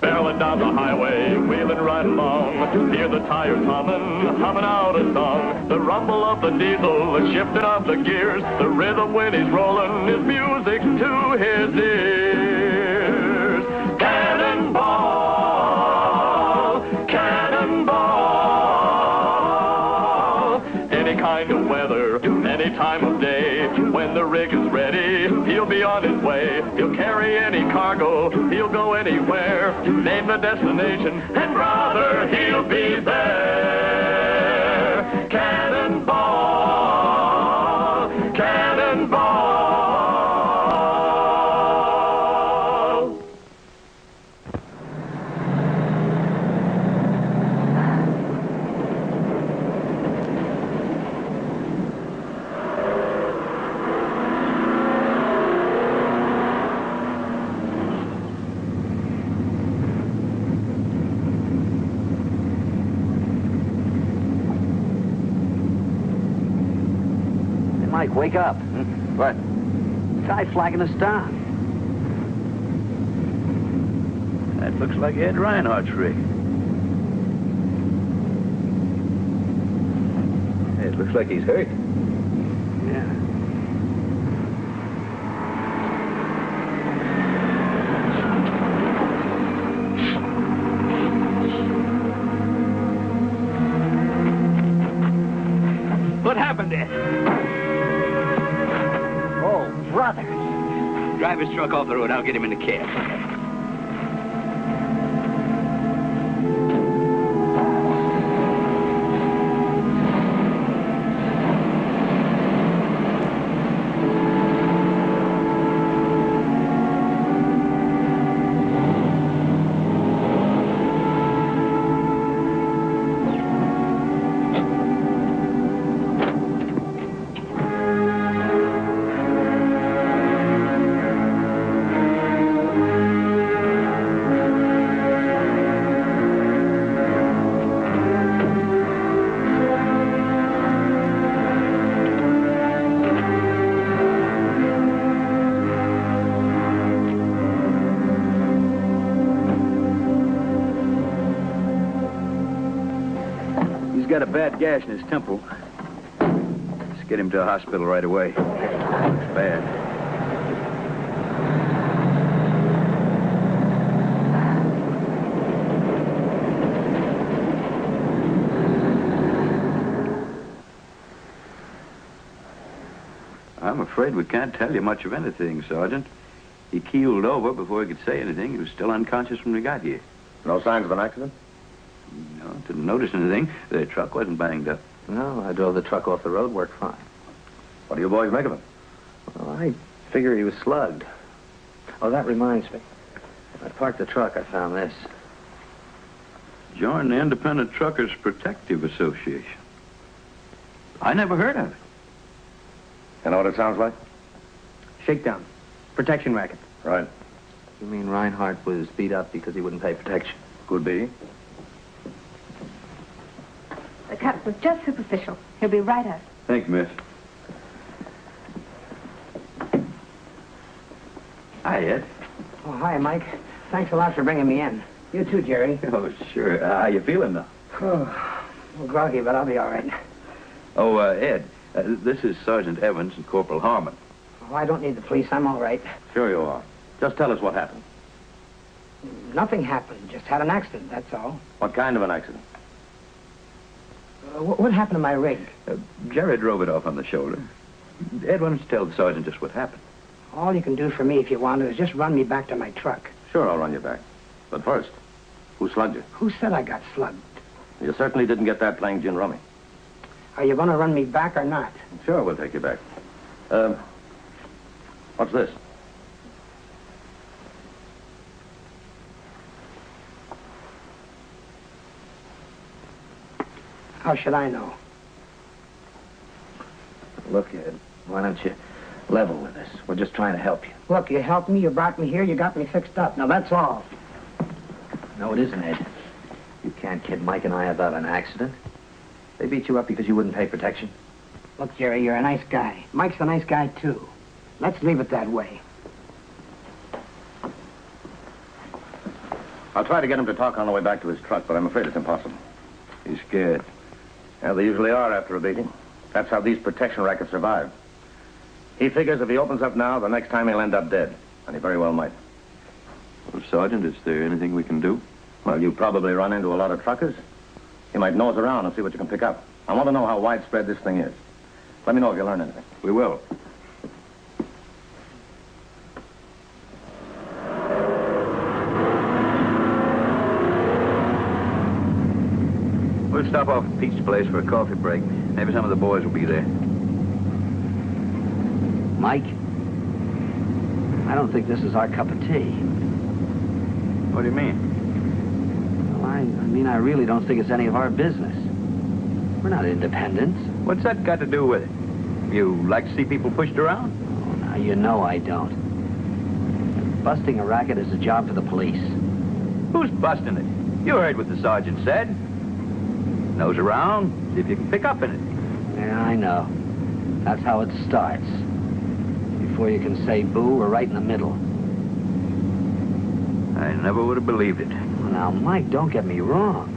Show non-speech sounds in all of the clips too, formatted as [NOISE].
Barreling down the highway, wheeling right along. Hear the tires humming, humming out a song. The rumble of the diesel, the shifting of the gears. The rhythm when he's rolling is music to his ears. The destination, and brother, he'll be there. Wake up. What? Guy flagging us down. That looks like Ed Reinhardt's rig. It looks like he's hurt. Yeah. What happened there? Brother. Drive his truck off the road. I'll get him in the cab. Bad gash in his temple. Let's get him to a hospital right away. Looks bad. I'm afraid we can't tell you much of anything, Sergeant. He keeled over before he could say anything. He was still unconscious when we got here. No signs of an accident? No, didn't notice anything. The truck wasn't banged up. No, I drove the truck off the road, worked fine. What do you boys make of it? Well, I figure he was slugged. Oh, that reminds me. When I parked the truck, I found this. Join the Independent Truckers Protective Association. I never heard of it. You know what it sounds like? Shakedown. Protection racket. Right. You mean Reinhardt was beat up because he wouldn't pay protection? Could be. The cut was just superficial. He'll be right up. Thank you, miss. Hi, Ed. Oh, hi, Mike. Thanks a lot for bringing me in. You too, Jerry. [LAUGHS] Oh, sure. Uh, how you feeling now? [SIGHS] Oh, well, groggy, but I'll be all right. Oh, uh, Ed, uh, this is Sergeant Evans and Corporal Harmon. Oh, I don't need the police. I'm all right. Sure you are. Just tell us what happened. Nothing happened. Just had an accident, that's all. What kind of an accident? Uh, what, what happened to my rig? Uh, Jerry drove it off on the shoulder. Ed, why don't you tell the sergeant just what happened? All you can do for me, if you want, is just run me back to my truck. Sure, I'll run you back. But first, who slugged you? Who said I got slugged? You certainly didn't get that playing gin rummy. Are you going to run me back or not? Sure, we'll take you back. Um, what's this? How should I know? Look, Ed, why don't you level with us? We're just trying to help you. Look, you helped me, you brought me here, you got me fixed up. Now, that's all. No, it isn't, Ed. You can't kid Mike and I about an accident. They beat you up because you wouldn't pay protection. Look, Jerry, you're a nice guy. Mike's a nice guy, too. Let's leave it that way. I'll try to get him to talk on the way back to his truck, but I'm afraid it's impossible. He's scared. Yeah, they usually are after a beating. That's how these protection rackets survive. He figures if he opens up now, the next time he'll end up dead. And he very well might. Well, Sergeant, is there anything we can do? Well, you probably run into a lot of truckers. You might nose around and see what you can pick up. I want to know how widespread this thing is. Let me know if you learn anything. We will. Stop off at Pete's place for a coffee break. Maybe some of the boys will be there. Mike, I don't think this is our cup of tea. What do you mean? Well, I, I mean, I really don't think it's any of our business. We're not independents. What's that got to do with it? You like to see people pushed around? Oh, now, you know I don't. Busting a racket is a job for the police. Who's busting it? You heard what the sergeant said. Nose hmm. around, see if you can pick up in it. Yeah, I know. That's how it starts. Before you can say boo, we're right in the middle. I never would have believed it. Well, now, Mike, don't get me wrong.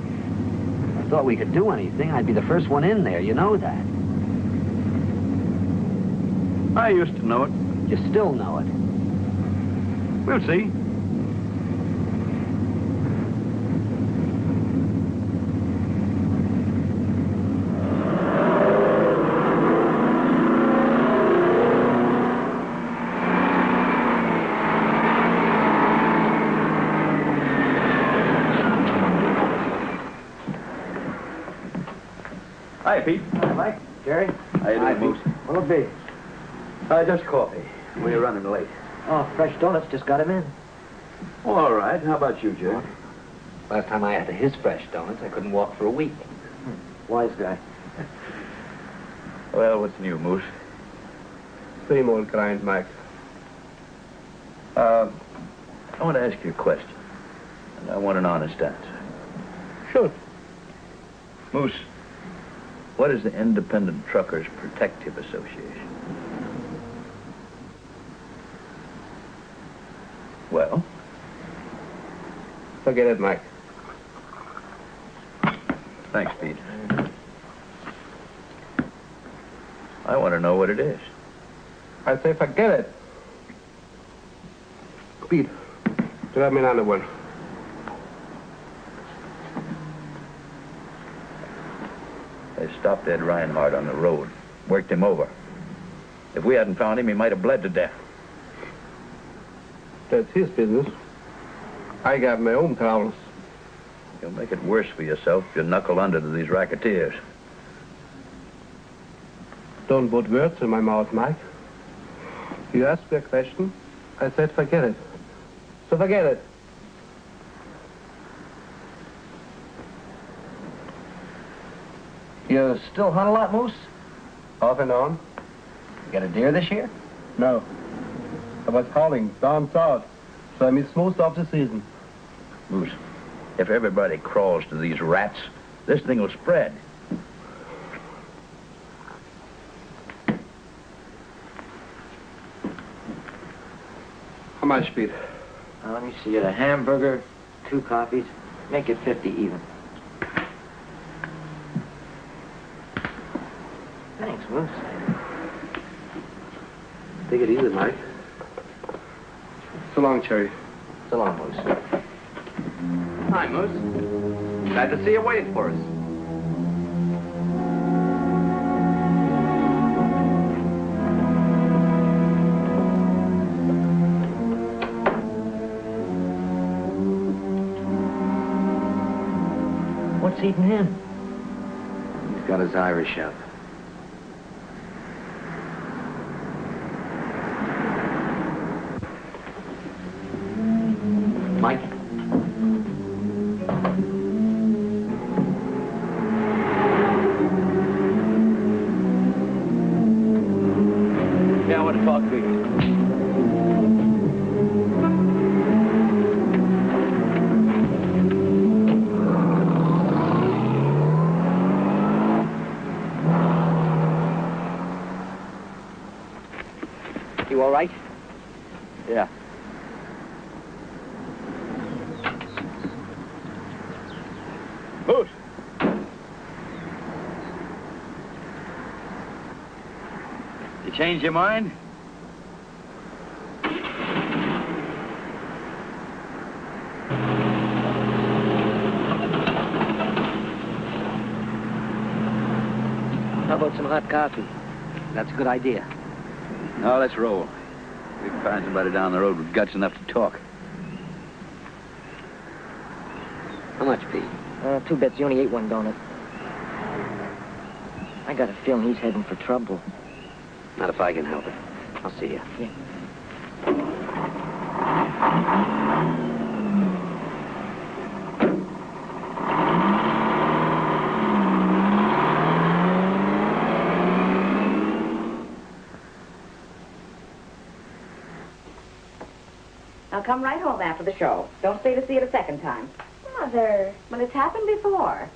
If I thought we could do anything, I'd be the first one in there. You know that. I used to know it. You still know it. We'll see. Hi, Pete. Hi, Mike. Jerry. How you Hi, doing, Moose? Pete. What'll it be? Uh, just coffee. We're running late. Oh, fresh donuts. Just got him in. All right. How about you, Jerry? Last time I had his fresh donuts, I couldn't walk for a week. Wise guy. Well, what's new, Moose? Same old grind, Mike. Uh, I want to ask you a question. And I want an honest answer. Shoot. Moose, what is the Independent Truckers Protective Association? Well, Forget it, Mike. thanks, Pete. I want to know what it is. I say forget it. Pete, grab me another one. They stopped Ed Reinhardt on the road, worked him over. If we hadn't found him, he might have bled to death. That's his business. I got my own problems. You'll make it worse for yourself if you knuckle under to these racketeers. Don't put words in my mouth, Mike. You asked me a question. I said forget it. So forget it. You still hunt a lot, Moose? Off and on? You got a deer this year? No. I was hauling down south, so I missed most of the season. Moose, if everybody crawls to these rats, this thing will spread. How much, Pete? Uh, let me see. Get a hamburger, two coffees. Make it 50 even. Thanks, Moose. Take it easy, Mike. So long, Jerry. So long, Moose. Hi, Moose. Glad to see you waiting for us. What's eating him? He's got his Irish up. You changed your mind? How about some hot coffee? That's a good idea. No, let's roll. We can find somebody down the road with guts enough to talk. How much, Pete? Uh, two bets. You only ate one donut. I got a feeling he's heading for trouble. Not if I can help it. I'll see you. Yeah. I'll come right home after the show. Don't stay to see it a second time. Mother. Well, it's happened before.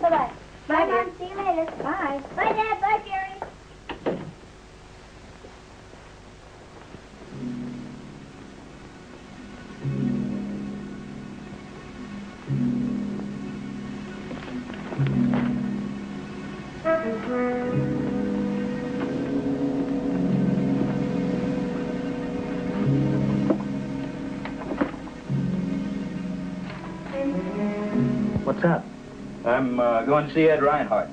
Bye-bye. Bye. Mom. See you later. Bye. Bye, Dad. Bye, Jerry. I'm uh, going to see Ed Reinhardt.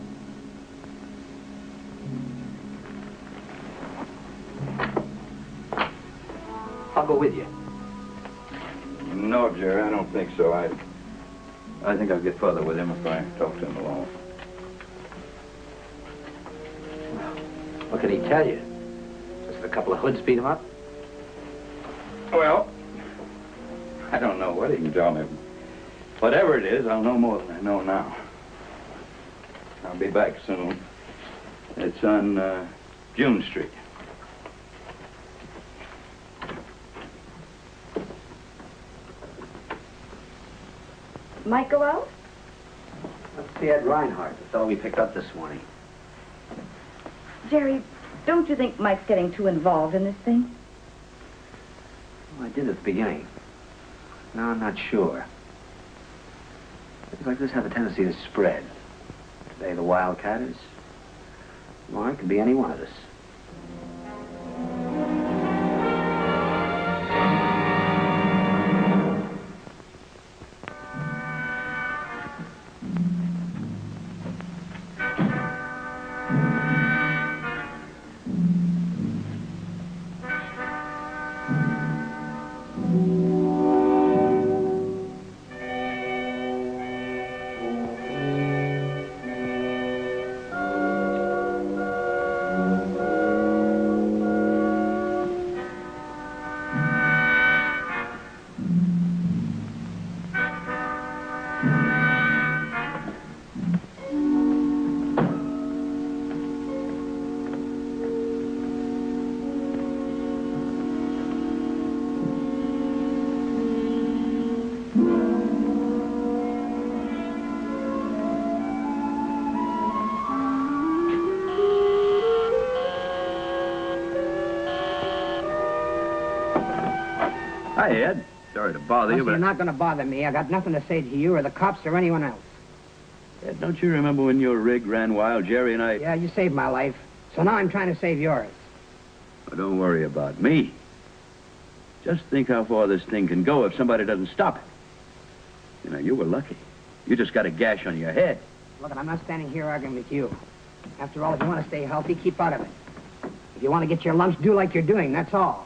I'll go with you. No, Jerry, I don't think so. I, I think I'll get further with him if I talk to him alone. What can he tell you? Just a couple of hoods beat him up? Well, I don't know what he can tell me. Whatever it is, I'll know more than I know now. I'll be back soon. It's on uh, June Street. Might go out? Let's see Ed Reinhardt, the fellow we picked up this morning. Jerry, don't you think Mike's getting too involved in this thing? Well, I did at the beginning. Now I'm not sure. Things like this have a tendency to spread. Today the wildcat is... Well, it could be any one of us. Sorry to bother you, but... You're not going to bother me. I got nothing to say to you or the cops or anyone else. Ed, don't you remember when your rig ran wild? Jerry and I... Yeah, you saved my life. So now I'm trying to save yours. Oh, don't worry about me. Just think how far this thing can go if somebody doesn't stop it. You know, you were lucky. You just got a gash on your head. Look, I'm not standing here arguing with you. After all, if you want to stay healthy, keep out of it. If you want to get your lumps, do like you're doing, that's all.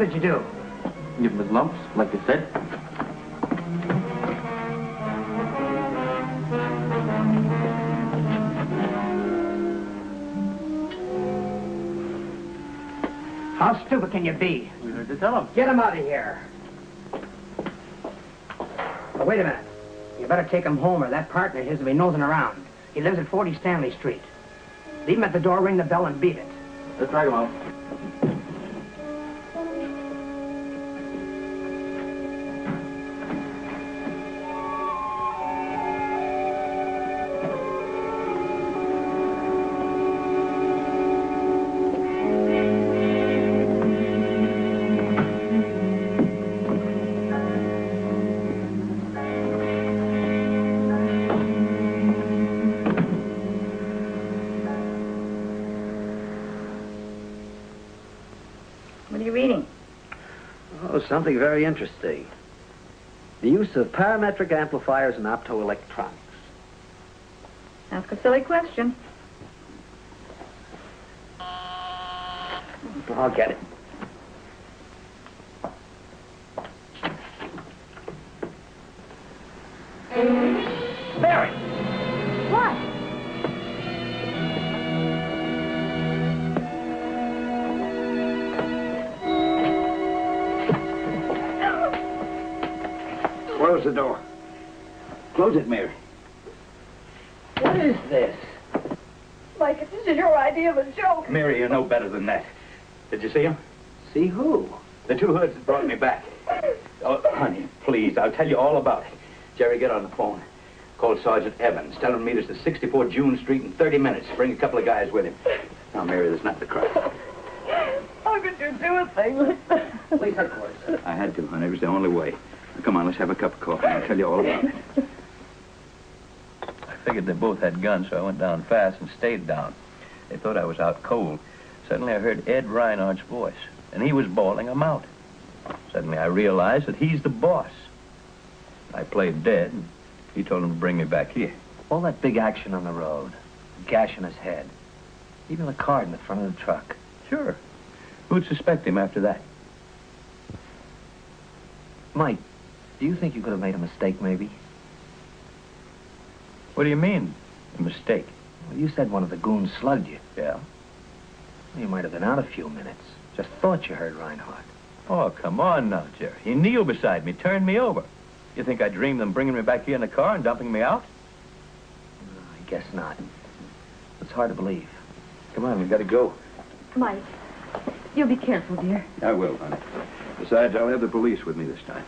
What did you do? Give him his lumps, like I said. How stupid can you be? We heard to tell him. Get him out of here. Wait a minute. You better take him home or that partner of his will be nosing around. He lives at 40 Stanley Street. Leave him at the door, ring the bell, and beat it. Let's drag him out. Something very interesting. The use of parametric amplifiers in optoelectronics. Ask a silly question. I'll get it. Close the door. Close it, Mary. What is this? Mike, if this is your idea of a joke. Mary, you know better than that. Did you see him? See who? The two hoods that brought me back. Oh, honey, please, I'll tell you all about it. Jerry, get on the phone. Call Sergeant Evans. Tell him to meet us at 64 June Street in 30 minutes. Bring a couple of guys with him. Now, Mary, there's nothing to cry. How could you do a thing like that? Police headquarters. I had to, honey. It was the only way. Now, come on, let's have a cup of coffee. I'll tell you all about it. I figured they both had guns, so I went down fast and stayed down. They thought I was out cold. Suddenly I heard Ed Reinhardt's voice, and he was bawling them out. Suddenly I realized that he's the boss. I played dead, and he told him to bring me back here. All that big action on the road. A gash in his head. Even the card in the front of the truck. Sure. Who'd suspect him after that? Mike, do you think you could have made a mistake, maybe? What do you mean, a mistake? Well, you said one of the goons slugged you. Yeah? You might have been out a few minutes. Just thought you heard Reinhardt. Oh, come on now, Jerry. He kneeled beside me, turned me over. You think I dreamed them bringing me back here in the car and dumping me out? I guess not. It's hard to believe. Come on, we gotta go. Mike, you'll be careful, dear. I will, honey. Besides, I'll have the police with me this time.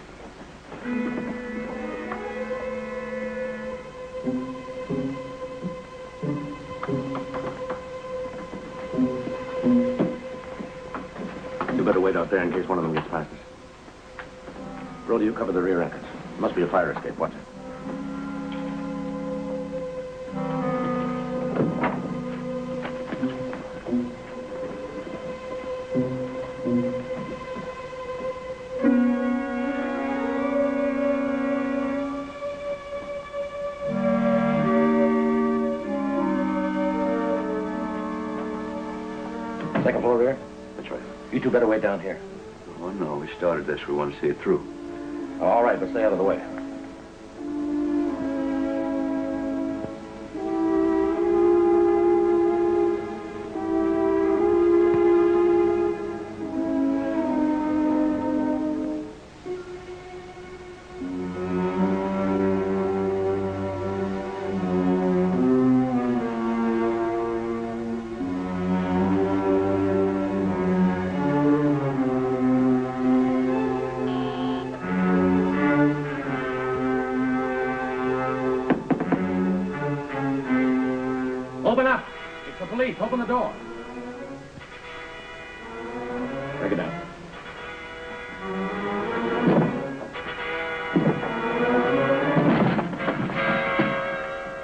You better wait out there in case one of them gets past us. Brody, you cover the rear entrance. Must be a fire escape. Watch it. You two better wait down here. Oh, no, we started this. We want to see it through. All right, but stay out of the way.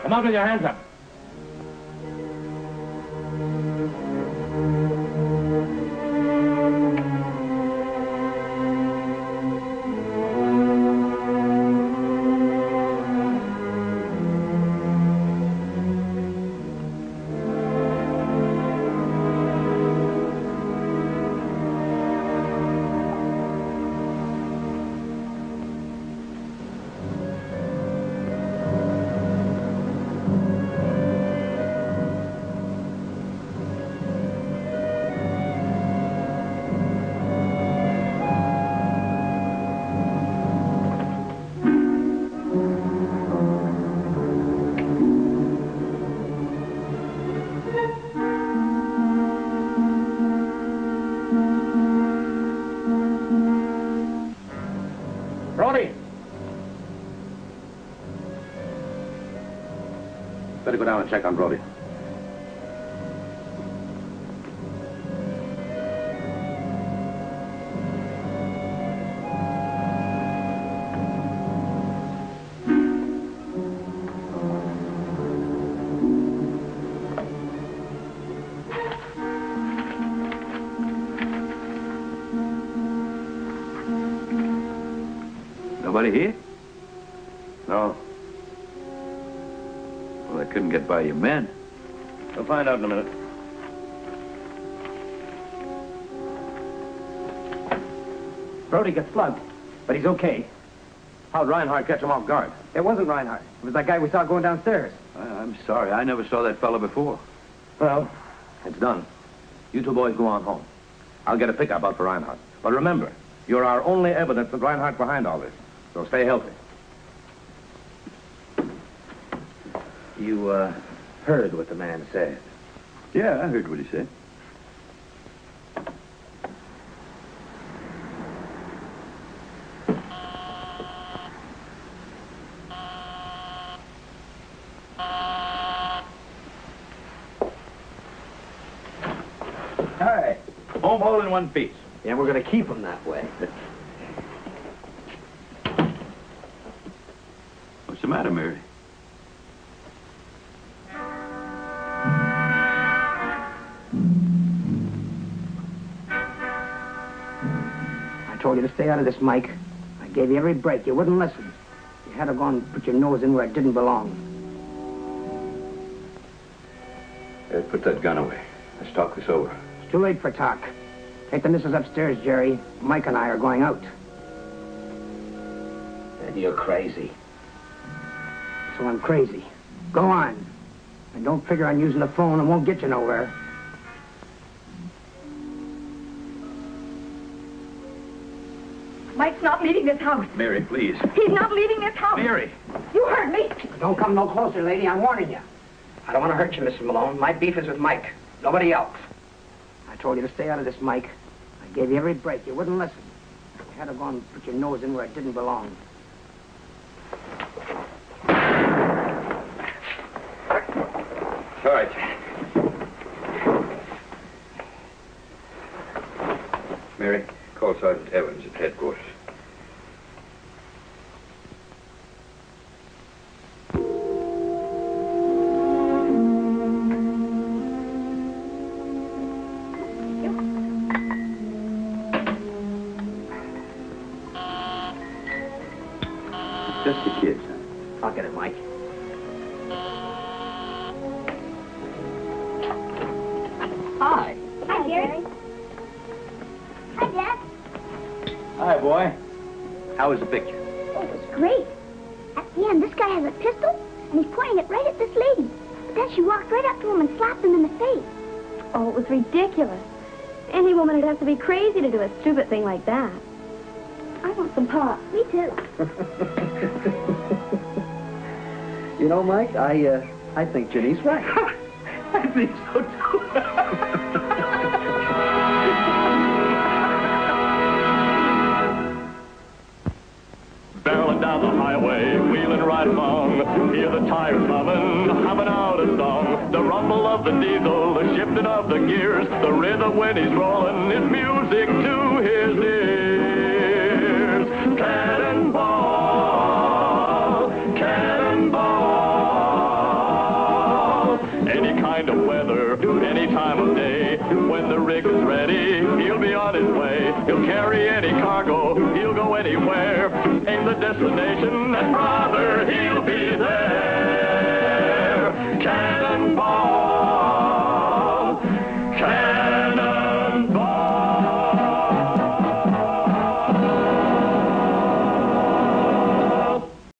Come out with your hands up. Down and check on Brody. Find out in a minute. Brody got slugged, but he's okay. How'd Reinhardt catch him off guard? It wasn't Reinhardt. It was that guy we saw going downstairs. I, I'm sorry. I never saw that fellow before. Well, it's done. You two boys go on home. I'll get a pickup out for Reinhardt. But remember, you're our only evidence of Reinhardt's behind all this. So stay healthy. You, uh, heard what the man said. Yeah, I heard what he said. All right. Home all in one piece. Yeah, we're gonna keep him that way. What's the matter, Mary? Told you to stay out of this, Mike. I gave you every break. You wouldn't listen. You had to go and put your nose in where it didn't belong. Ed, put that gun away. Let's talk this over. It's too late for talk. Take the missus upstairs, Jerry. Mike and I are going out. Then you're crazy. So I'm crazy. Go on. And don't figure on using the phone. It won't get you nowhere. Mike's not leaving this house. Mary, please. He's not leaving this house. Mary! You heard me. Don't come no closer, lady. I'm warning you. I don't want to hurt you, Mrs. Malone. My beef is with Mike. Nobody else. I told you to stay out of this, Mike. I gave you every break. You wouldn't listen. You had to go and put your nose in where it didn't belong. Just the kids, huh? I'll get it, Mike. Hi. Hi, Jerry. Hi, Dad. Hi, boy. How was the picture? Oh, it was great. At the end, this guy has a pistol, and he's pointing it right at this lady. But then she walked right up to him and slapped him in the face. Oh, it was ridiculous. Any woman would have to be crazy to do a stupid thing like that. I want some pop. Me too. [LAUGHS] You know, Mike, I, uh, I think Ginny's right. [LAUGHS] I think so, too. [LAUGHS] Barreling down the highway, wheeling right along. Hear the tires humming, humming out a song. The rumble of the diesel, the shifting of the gears, the rhythm when he's rolling is music to his ears. rig is ready, he'll be on his way. He'll carry any cargo, he'll go anywhere. Aim the destination, and brother, he'll be there. Cannonball! Cannonball!